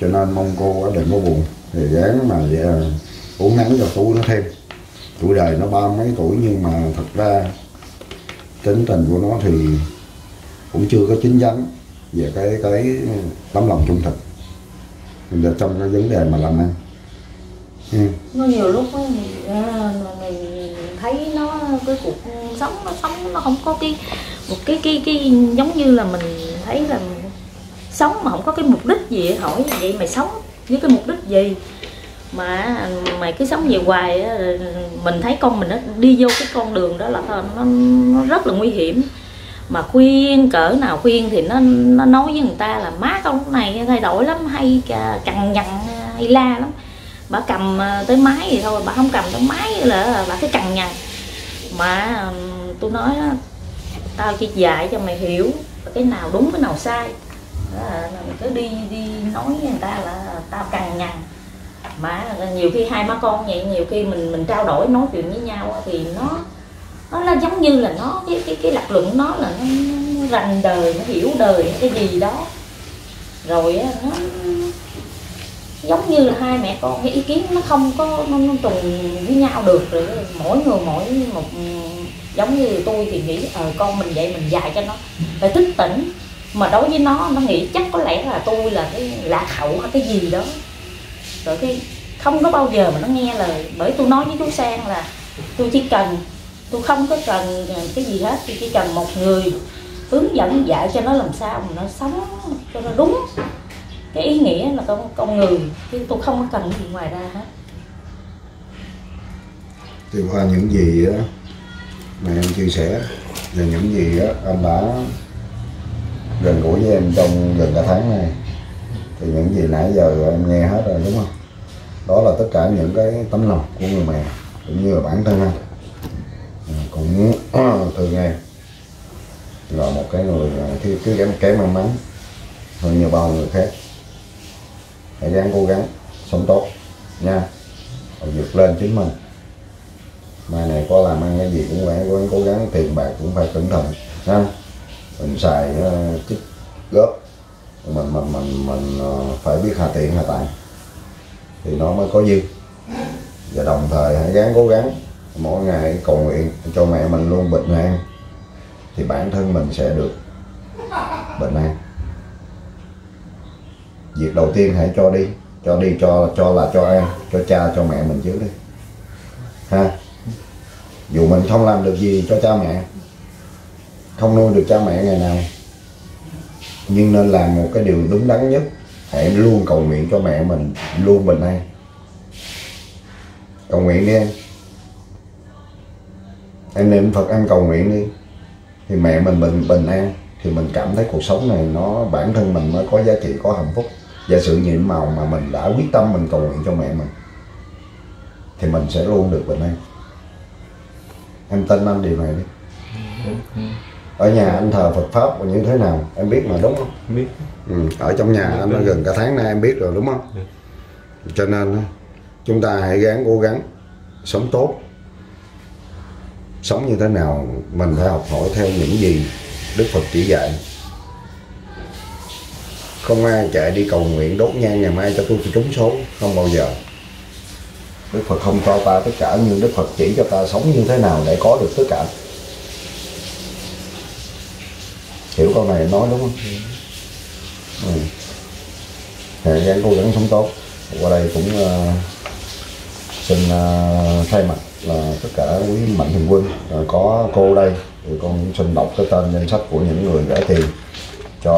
cho nên mong cô đừng có buồn. Thì gán mà dạ, uống nắng cho tú nó thêm. Tuổi đời nó ba mấy tuổi nhưng mà thật ra tính tình của nó thì cũng chưa có chính chắn về cái cái tấm lòng trung thực. Là trong cái vấn đề mà làm ăn. Ừ. nó nhiều lúc ấy, à, mình thấy nó cái cuộc sống nó sống nó không có cái một cái cái cái giống như là mình thấy là sống mà không có cái mục đích gì hỏi vậy mày sống với cái mục đích gì? Mà mày cứ sống về hoài á, mình thấy con mình nó đi vô cái con đường đó là nó, nó rất là nguy hiểm. Mà khuyên cỡ nào khuyên thì nó nó nói với người ta là má con này thay đổi lắm hay cằn nhằn hay la lắm. Bà cầm à, tới máy thì thôi bà không cầm tới máy là bà cái cằn nhằn. Mà tôi nói đó, tao chỉ dạy cho mày hiểu cái nào đúng cái nào sai là mình cứ đi đi nói với người ta là tao cằn nhằn. Mà nhiều khi hai má con vậy nhiều khi mình mình trao đổi nói chuyện với nhau thì nó nó là giống như là nó cái cái cái lập luận nó là nó, nó rành đời nó hiểu đời cái gì đó. Rồi nó giống như là hai mẹ con cái ý kiến nó không có nó, nó trùng với nhau được rồi mỗi người mỗi một giống như tôi thì nghĩ ờ con mình vậy mình dạy cho nó. Phải thức tỉnh mà đối với nó nó nghĩ chắc có lẽ là tôi là cái lạc hậu hay cái gì đó. Rồi cái không có bao giờ mà nó nghe lời. Bởi tôi nói với chú sang là tôi chỉ cần, tôi không có cần ờ, cái gì hết. Tôi chỉ cần một người hướng dẫn dạy cho nó làm sao mà nó sống, cho nó đúng. Cái ý nghĩa là con con người, chứ tôi không có cần gì ngoài ra hết. Thì qua những gì á mà em chia sẻ và những gì á anh đã gần gũi với em trong gần cả tháng này thì những gì nãy giờ em nghe hết rồi, đúng không? Đó là tất cả những cái tấm lòng của người mẹ, cũng như là bản thân anh. À, cũng thương em là một cái người à, thiếu cứ kém kém may mắn hơn như bao người khác. Hãy gắng cố gắng sống tốt nha vượt lên chính mình. Mai này có làm ăn cái gì cũng phải cố gắng cố gắng tiền bạc cũng phải cẩn thận, ha? Mình xài ờ, uh, tích góp. Mình mình mình mình ờ, phải biết hạ tiện hạ tài. Thì nó mới có dư. Và đồng thời hãy gắng cố gắng. Mỗi ngày cầu nguyện cho mẹ mình luôn bình an. Thì bản thân mình sẽ được bình an. Việc đầu tiên hãy cho đi. Cho đi cho cho là cho em cho cha cho mẹ mình trước đi. Ha? Dù mình không làm được gì cho cha mẹ không nuôi được cha mẹ ngày nào. Nhưng nên làm một cái điều đúng đắn nhất, hãy luôn cầu nguyện cho mẹ mình luôn bình an. Cầu nguyện đi em em niệm phật, em cầu nguyện đi. Thì mẹ mình bình bình an, thì mình cảm thấy cuộc sống này nó, bản thân mình mới có giá trị, có hạnh phúc. Và sự nhiệm màu mà mình đã quyết tâm mình cầu nguyện cho mẹ mình, thì mình sẽ luôn được bình an. Em tin anh điều này đi. Ừ ở nhà anh thờ Phật pháp như thế nào? Em biết mà đúng không? Biết. Ừ. ở trong nhà anh nó gần cả tháng nay em biết rồi đúng không? Cho nên chúng ta hãy gắng cố gắng sống tốt. Sống như thế nào mình phải học hỏi theo những gì Đức Phật chỉ dạy. Không ai chạy đi cầu nguyện đốt nhang ngày mai cho tôi trúng số không bao giờ. Đức Phật không cho ta tất cả nhưng Đức Phật chỉ cho ta sống như thế nào để có được tất cả hiểu câu này nói đúng không? Ừ. gian cố gắng sống tốt. Qua đây cũng uh, xin uh, thay mặt là tất cả quý mạnh thường quân. Uh, có cô đây thì con xin đọc cái tên danh sách của những người gửi tiền cho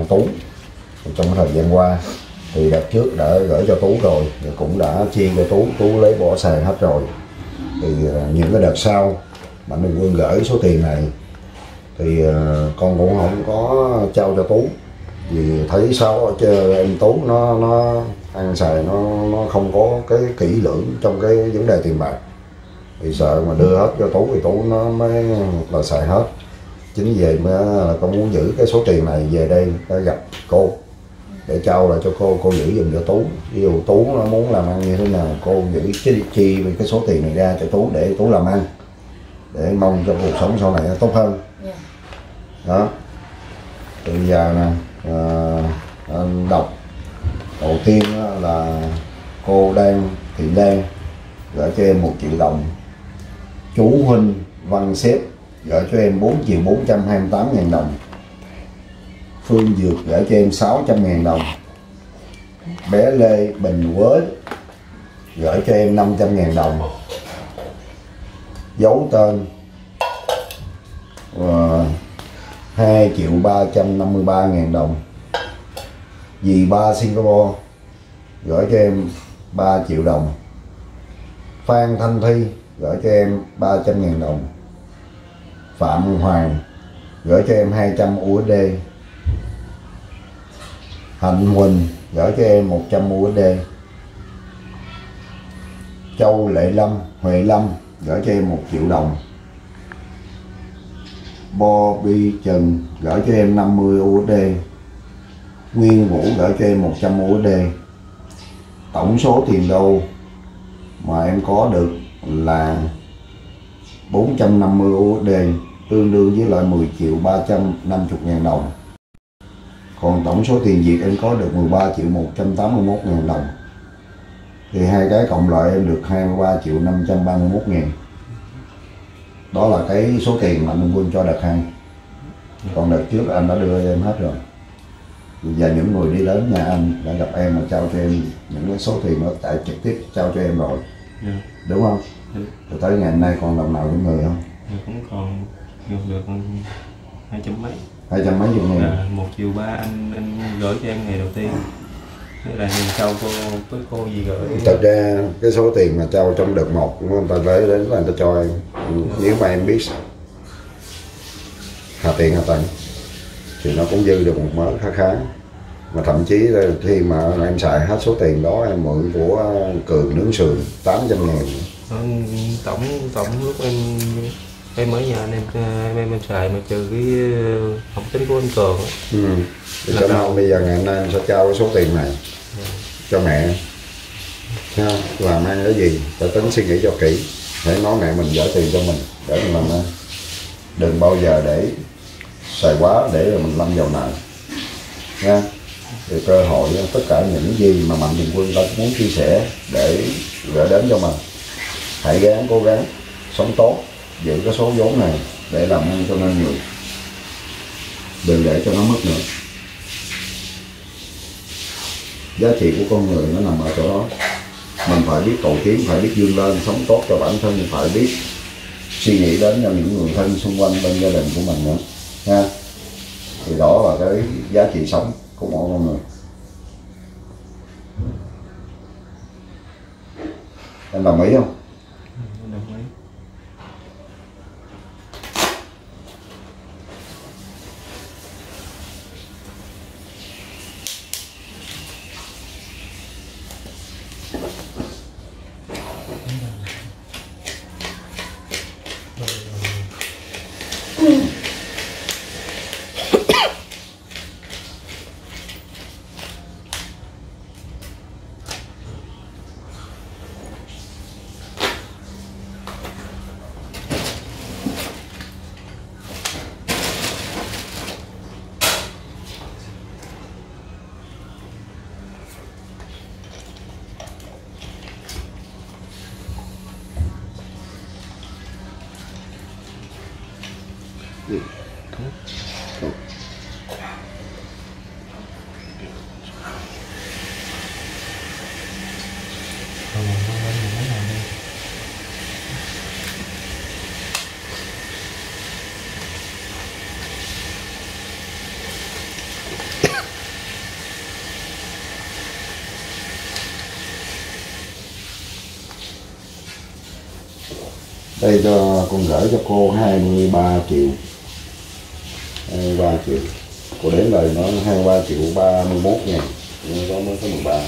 uh, tú. Trong thời gian qua thì đợt trước đã gửi cho tú rồi thì cũng đã chi cho tú. Tú lấy bỏ sàn hết rồi. Thì uh, những cái đợt sau mạnh thường quân gửi số tiền này thì ờ, con cũng không có trao cho tú. Vì thấy sao chứ em tú nó nó ăn xài nó nó không có cái kỹ lưỡng trong cái vấn đề tiền bạc. Thì sợ mà đưa hết cho tú thì tú nó mới là xài hết. Chính vì mà con muốn giữ cái số tiền này về đây gặp cô, để trao lại cho cô cô giữ dùm cho tú. Ví dụ tú nó muốn làm ăn như thế nào, cô giữ chi chi về cái số tiền này ra cho tú để tú làm ăn, để mong cho cuộc sống sau này nó tốt hơn đó. Thì bây giờ nè à, đọc đầu tiên là cô đang thị đang gửi cho em một triệu đồng. Chú huynh văn xếp gửi cho em 4 triệu 428 ngàn đồng. Phương Dược gửi cho em 600 ngàn đồng. Bé Lê Bình Quế gửi cho em 500 ngàn đồng. Dấu tên uh, 2 triệu 353 ngàn đồng. Dì ba Singapore, gửi cho em 3 triệu đồng. Phan Thanh Thi, gửi cho em 300 ngàn đồng. Phạm Hoàng, gửi cho em 200 USD Hạnh Huỳnh, gửi cho em 100 USD Châu Lệ Lâm, Huệ Lâm, gửi cho em 1 triệu đồng. Bobby Trần gửi cho em 50 USD Nguyên Vũ gửi cho em 100 USD Tổng số tiền đâu mà em có được là 450 USD tương đương với lại 10 triệu 350 ngàn đồng. Còn tổng số tiền Việt em có được 13 triệu 181 ngàn đồng. Thì hai cái cộng lại em được 23 triệu 531 ngàn đó là cái số tiền mà anh Quân cho đợt hai. Còn đợt trước anh đã đưa em hết rồi. Và những người đi đến nhà anh đã gặp em mà trao cho em những cái số tiền đó tại trực tiếp trao cho em rồi. Dạ. đúng không? Dạ. rồi tới ngày hôm nay còn đồng nào trong người không? Dạ, cũng còn được được hai trăm mấy. Hai trăm mấy chục ngàn. à, một triệu ba anh anh gửi cho em ngày đầu tiên. Thế là ngày sau cô với cô gì gửi? Thật ra cái số tiền mà trao trong đợt một người ta lấy đến là người ta cho em nếu mà em biết hà tiền hà tận thì nó cũng dư được một mớ khá khá. Mà thậm chí là khi mà em xài hết số tiền đó em mượn của cường nướng sườn 800 ngàn. Tổng tổng lúc em em ở nhà anh em em em, em xài mà trừ cái ờ, học tính của anh cường ừ. thì cho nên bây giờ ngày nay em sẽ trao số tiền này cho mẹ. Làm ăn cái gì? Phải tính suy nghĩ cho kỹ để nói mẹ mình gửi tiền cho mình, để mình làm ăn. Đừng bao giờ để xài quá để rồi mình lâm vào nợ nha. Thì cơ hội tất cả những gì mà mạnh thường quân ta muốn chia sẻ để gửi đến cho mình, hãy gắng cố gắng sống tốt, giữ cái số vốn này để làm ăn cho nên người. Đừng để cho nó mất nữa. Giá trị của con người nó nằm ở chỗ đó mình phải biết cầu tiến phải biết vươn lên, sống tốt cho bản thân, phải biết suy nghĩ đến cho những người thân xung quanh bên gia đình của mình nữa, ha. Thì đó là cái giá trị sống của mỗi con người. Em đồng ý không Em đồng ý đây cho con gửi cho cô 23 triệu. 23 triệu. Cô đến lời nó 23 triệu 31 ngàn. Nhưng có mới có 13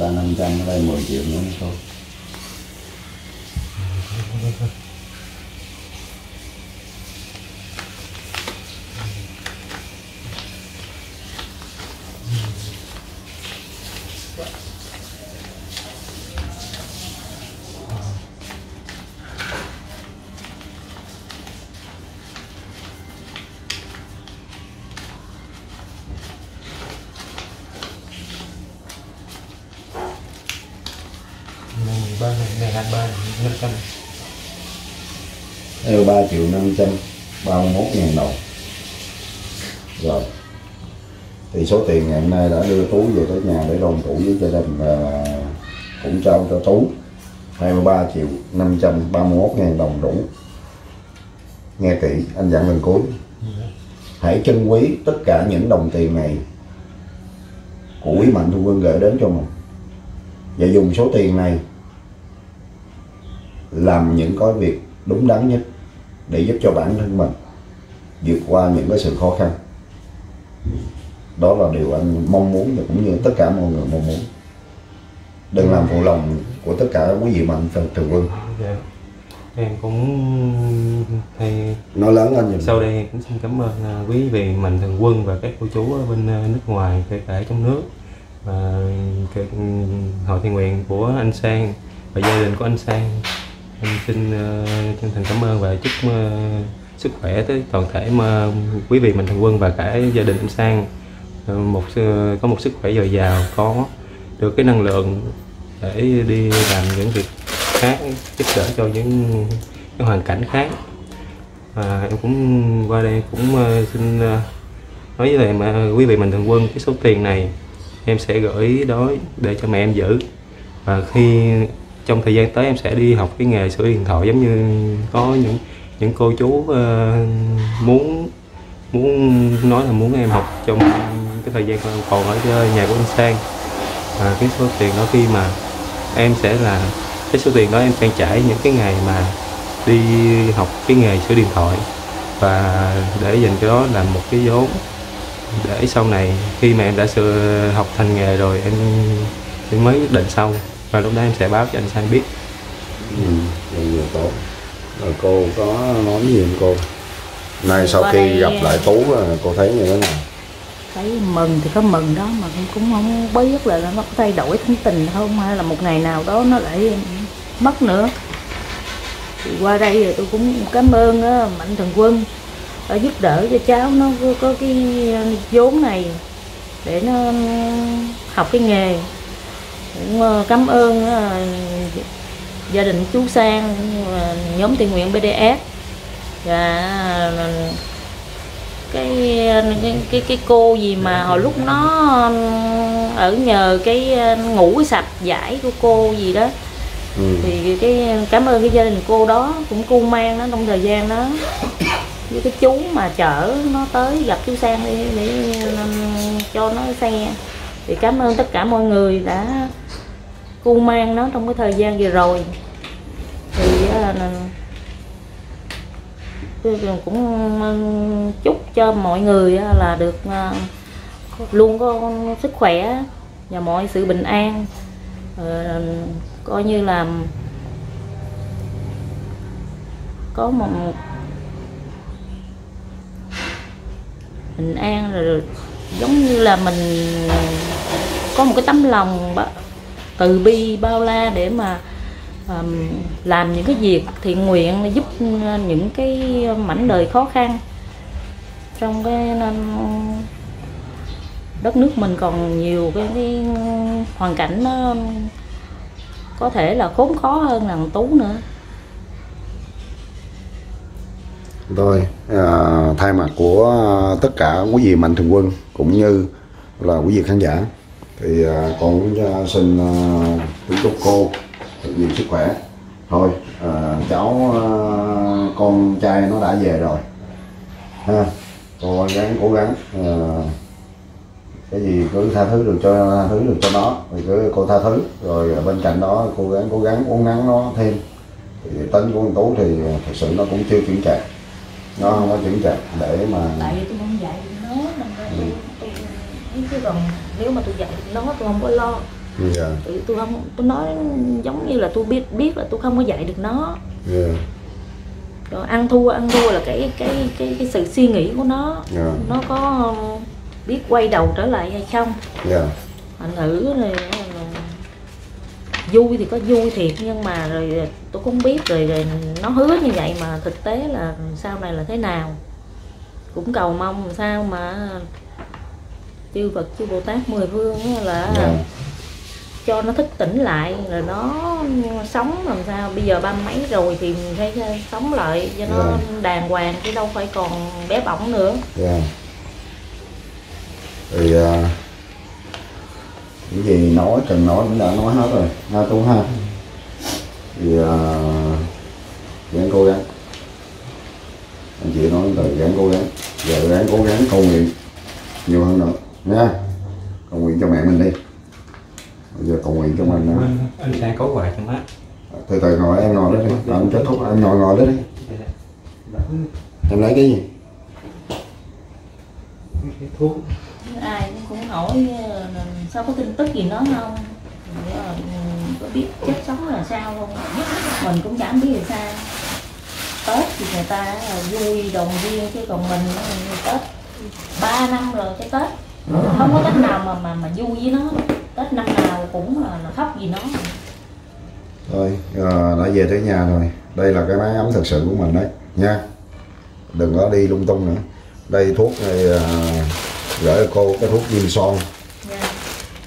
ba năm trăm ở đây 10 triệu nữa thôi này ba này hai ba năm trăm Eo 3 triệu 531 ngàn đồng. Thì số tiền ngày hôm nay đã đưa Tú về tới nhà để đồng thủ với gia đình và cũng trao cho Tú. 23 triệu 531 ngàn đồng đủ. Nghe kỹ, anh dặn lần cuối. Hãy trân quý tất cả những đồng tiền này của quý Mạnh Thu Quân gửi đến cho mình. Và dùng số tiền này làm những cái việc đúng đắn nhất để giúp cho bản thân mình vượt qua những cái sự khó khăn đó là điều anh mong muốn và cũng như tất cả mọi người mong muốn. Đừng làm phụ lòng của tất cả quý vị mạnh thường thường quân em cũng thì nói lớn anh giùm sau đây cũng xin cảm ơn à, quý vị mạnh thường quân và các cô chú ở bên à, nước ngoài kể cả trong nước và cái hội thiện nguyện của anh Sang và gia đình của anh Sang. Em xin à, chân thành cảm ơn và chúc sức khỏe tới toàn thể mà quý vị mạnh thường quân và cả gia đình anh Sang một có một sức khỏe dồi dào có được cái năng lượng để đi làm những việc khác giúp đỡ cho những cái hoàn cảnh khác. Và em cũng qua đây cũng ờ, xin ờ, nói với lại mà quý vị mình thường quân cái số tiền này em sẽ gửi đó để cho mẹ em giữ. Và khi trong thời gian tới em sẽ đi học cái nghề sửa điện thoại giống như có những những cô chú uh, muốn muốn nói là muốn em học trong cái thời gian còn ở nhà của anh Sang. Và cái số tiền đó khi mà em sẽ là cái số tiền đó em trang trải những cái ngày mà đi học cái nghề sửa điện thoại. Và để dành cho đó làm một cái vốn để sau này khi mà em đã sửa học thành nghề rồi em, em mới quyết định sau. Và lúc đó em sẽ báo cho anh Sang biết. Ừ, nhiều tốt. Rồi cô có nói gì không cô? Nay sau Qua khi đây- gặp lại tú cô thấy như thế nào thấy mừng thì có mừng đó mà cũng cũng không biết là nó có thay đổi tính tình không hay là một ngày nào đó nó lại mất nữa. Thì qua đây thì tôi cũng cảm ơn á, mạnh thường quân đã giúp đỡ cho cháu nó có, có cái vốn này để nó học cái nghề. Cũng ờ, cảm ơn ờ, gia đình chú Sang ờ, nhóm tình nguyện BDS và ờ, cái cái cái, cái cô gì mà hồi lúc nó ở nhờ cái ngủ cái sạch giải của cô gì đó. Ừ. thì cái cảm ơn cái gia đình cô đó cũng cu mang nó trong thời gian đó. Với cái chú mà chở nó tới gặp chú Sang để, để cho nó xe. Thì cảm ơn tất cả mọi người đã cu mang nó trong cái thời gian vừa rồi. Thì tôi cũng chúc cho mọi người là được à, luôn có sức khỏe và mọi sự bình an. Ờ, coi như là có một bình an rồi giống như là mình có một cái tấm lòng từ bi bao la để mà làm những cái việc thiện nguyện giúp à, những cái mảnh đời khó khăn trong cái đất nước mình còn nhiều cái, cái hoàn cảnh nó có thể là khốn khó hơn là tú nữa Rồi, à, thay mặt của tất cả quý vị mạnh thường quân cũng như là quý vị khán giả thì à, con cũng à, xin à, kính chúc cô thật nhiều sức khỏe. Thôi, à, cháu à, con trai nó đã về rồi. Ha, cô gắng cố gắng. À, cái gì cứ tha thứ được cho tha thứ được cho nó. Thì cứ cô tha thứ. Rồi bên cạnh đó cố gắng cố gắng uốn nắn nó thêm. Thì tính của con tú thì thật sự nó cũng chưa chuyển trạng. Nó không có chuyển trạng để mà tại vì tôi không dạy nó nên là tôi, tôi chứ còn nếu mà tôi dạy nó tôi không có lo. Dạ. Tại vì tôi không tôi nói giống như là tôi biết biết là tôi không có dạy được nó. Dạ rồi ăn thua ăn thua là cái cái cái cái sự suy nghĩ của nó. Dạ. Nó có biết quay đầu trở lại hay không? Dạ. Mà nữ này vui thì có vui thiệt nhưng mà rồi tôi cũng biết rồi, rồi nó hứa như vậy mà thực tế là sau này là thế nào? Cũng cầu mong làm sao mà chư Phật chư Bồ Tát mười phương là dạ cho nó thức tỉnh lại rồi nó sống làm sao. Bây giờ ba mấy rồi thì mình phải sống lại cho nó đàng hoàng chứ đâu phải còn bé bỏng nữa. Dạ. Thì cái gì nói cần nói cũng đã nói hết rồi. Ha tú ha. Thì à, gắng cố gắng. Anh chị nói từ gắng cố gắng. Giờ gắng cố gắng cầu nguyện nhiều hơn nữa nha. Cầu nguyện cho mẹ mình đi giờ cầu nguyện cho mình nữa anh, anh sang có quà cho má. Từ từ ngồi em ngồi đó đi. Anh kết thúc em ngồi ngồi đó đi. Em lấy cái gì? Cái thuốc. Ai cũng hỏi ờ, sao có tin tức gì nó không? Ờ, có biết chết sống là sao không? Mình cũng chẳng biết là sao. Tết thì người ta là vui đồng viên chứ còn mình mình tết ba năm rồi cái tết. Không có tết nào mà mà mà vui với nó tết năm nào cũng là, là khóc vì nó thôi à, đã về tới nhà rồi. Đây là cái máy ấm thật sự của mình đấy nha. Đừng có đi lung tung nữa. Đây thuốc này à, gửi cô cái thuốc viêm son nha.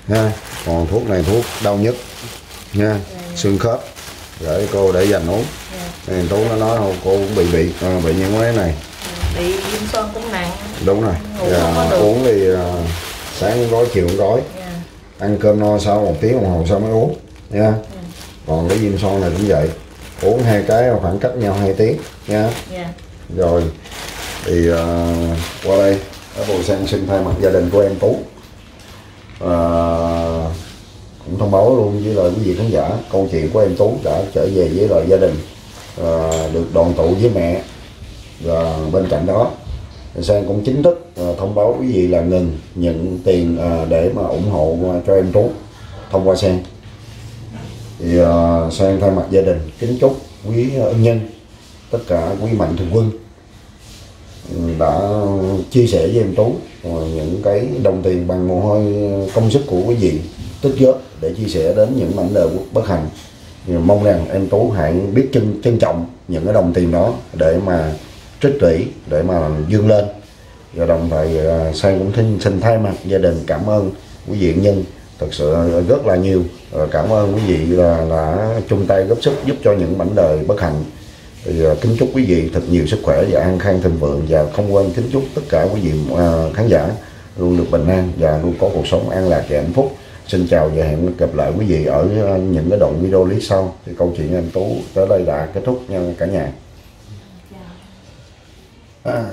Nha còn thuốc này thuốc đau nhức nha. Xương khớp gửi cô để dành uống. Dạ. thì tú nó nói cô cũng bị bị à, bị những cái này. Bị viêm son cũng nặng. Đúng rồi. Dạ, uống thì à, sáng gói chiều gói. Nha ăn cơm no sau một tiếng đồng hồ sau mới uống nha. Còn cái viêm son này cũng vậy uống hai cái khoảng cách nhau hai tiếng nha. Nha rồi thì uh, qua đây ở bồ sang xin thay mặt gia đình của em tú. Ờ, cũng thông báo luôn với lại quý vị khán giả câu chuyện của em tú đã trở về với lại gia đình Ờ, được đoàn tụ với mẹ và bên cạnh đó thì sang cũng chính thức thông báo quý vị là ngừng nhận tiền à, để mà ủng hộ à, cho em tú thông qua Sen thì à, Sen thay mặt gia đình kính chúc quý ân nhân tất cả quý mạnh thường quân ừ, đã chia sẻ với em Tú à, những cái đồng tiền bằng mồ hôi à, công sức của quý vị tích góp để chia sẻ đến những mảnh đời bất hạnh. Thì mong rằng em Tú hãy biết trân trân trọng những cái đồng tiền đó để mà trích lũy để mà dương lên và đồng thời ờ, sang cũng xin, xin thay mặt gia đình cảm ơn quý vị nhân. Thật sự rất là nhiều. Ờ, cảm ơn quý vị là đã chung tay góp sức giúp cho những mảnh đời bất hạnh. Thì à, kính chúc quý vị thật nhiều sức khỏe và an khang thịnh vượng và không quên kính chúc tất cả quý vị à, khán giả luôn được bình an và luôn có cuộc sống an lạc và hạnh phúc. Xin chào và hẹn gặp lại quý vị ở à, những cái đoạn video clip sau. Thì câu chuyện em tú tới đây đã kết thúc nha cả nhà. À.